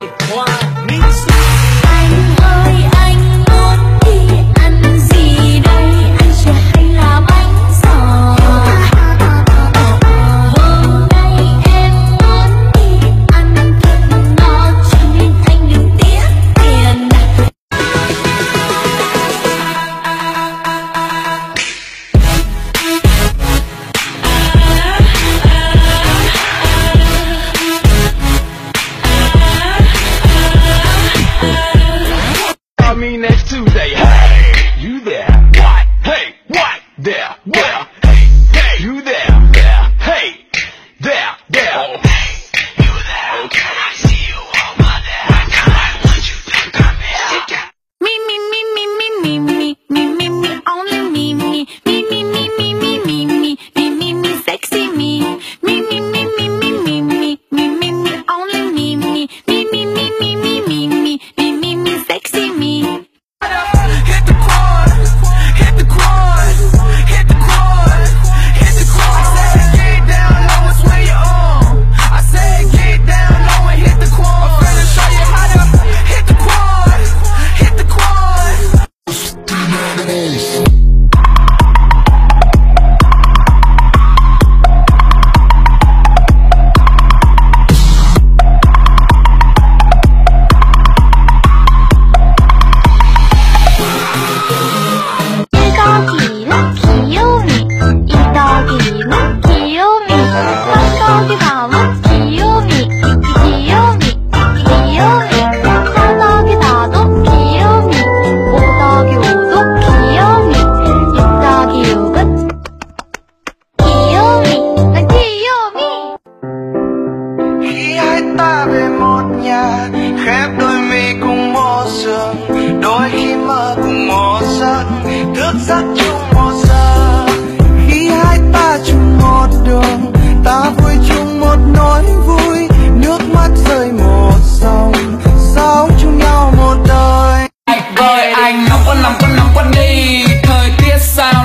One. There. vez. ta về một nhà, khép đôi mi cùng một giường. Đôi khi mơ cùng một giấc, thức giấc chung một giờ khi hai ta chung một đường, ta vui chung một nỗi vui. Nước mắt rơi một dòng sao chung nhau một đời. Anh ơi anh nóng quá nóng quá nóng quá đi. Thời tiết sao